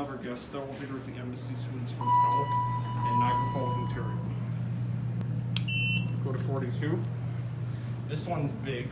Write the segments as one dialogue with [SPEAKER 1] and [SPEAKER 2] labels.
[SPEAKER 1] another guest elevator at the Embassy Suites Hotel in Niagara Falls, Ontario. Go to 42. This one's big.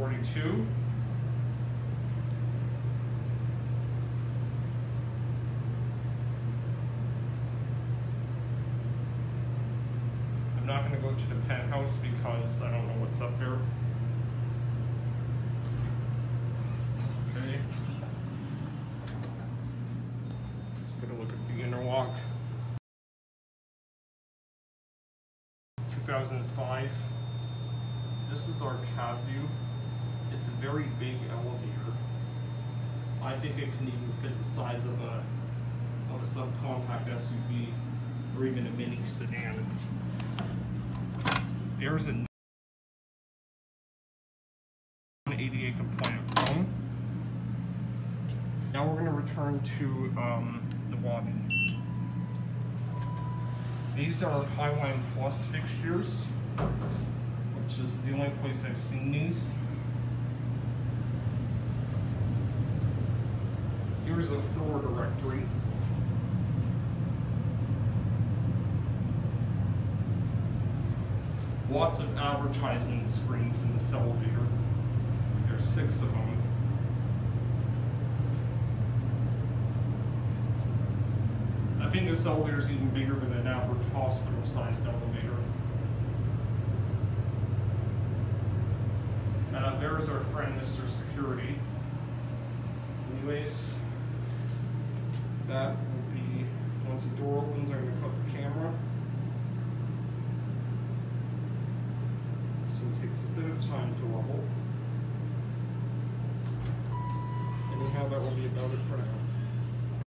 [SPEAKER 1] 42. I'm not going to go to the penthouse because I don't know what's up there. Okay. Let's get a look at the inner walk. 2005. This is our cab view. It's a very big elevator. I think it can even fit the size of a of a subcompact SUV or even a mini sedan. There's a ADA compliant phone. Now we're going to return to um, the lobby. These are Highline Plus fixtures which is the only place I've seen these. Here's a floor directory. Lots of advertisement screens in this elevator. There's six of them. I think this elevator is even bigger than an average hospital-sized elevator. Uh, there's our friend, Mr. Security. Anyways, that will be, once the door opens, I'm gonna cut the camera. So it takes a bit of time to level. Anyhow, that will be about it for now.